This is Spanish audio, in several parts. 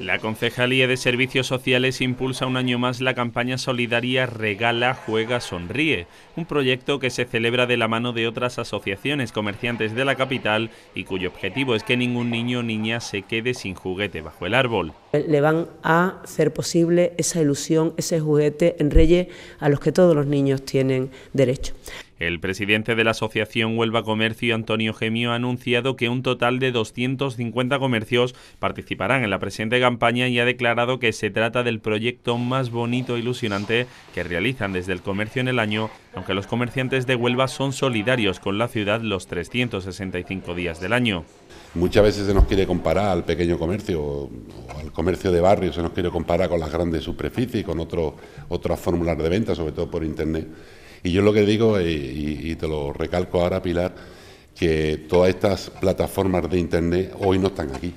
La Concejalía de Servicios Sociales impulsa un año más la campaña solidaria Regala, Juega, Sonríe, un proyecto que se celebra de la mano de otras asociaciones comerciantes de la capital y cuyo objetivo es que ningún niño o niña se quede sin juguete bajo el árbol. Le van a hacer posible esa ilusión, ese juguete en Reyes a los que todos los niños tienen derecho. El presidente de la Asociación Huelva Comercio, Antonio Gemio, ha anunciado que un total de 250 comercios participarán en la presente campaña y ha declarado que se trata del proyecto más bonito e ilusionante que realizan desde el comercio en el año, aunque los comerciantes de Huelva son solidarios con la ciudad los 365 días del año. Muchas veces se nos quiere comparar al pequeño comercio o al comercio de barrio, se nos quiere comparar con las grandes superficies con otros otras fórmulas de venta, sobre todo por Internet y yo lo que digo, y, te lo recalco ahora, Pilar, que todas estas plataformas de Internet hoy no están aquí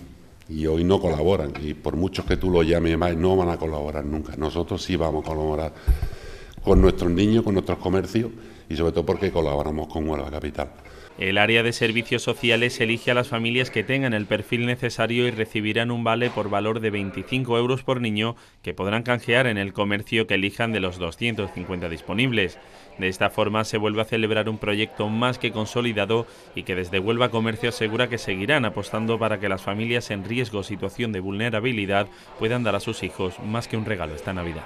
y hoy no colaboran. Y por muchos que tú lo llames no van a colaborar nunca. Nosotros sí vamos a colaborar con nuestros niños, con nuestros comercios y sobre todo porque colaboramos con Huelva Capital. El área de servicios sociales elige a las familias que tengan el perfil necesario y recibirán un vale por valor de 25 euros por niño que podrán canjear en el comercio que elijan de los 250 disponibles. De esta forma se vuelve a celebrar un proyecto más que consolidado y que desde Huelva Comercio asegura que seguirán apostando para que las familias en riesgo o situación de vulnerabilidad puedan dar a sus hijos más que un regalo esta Navidad.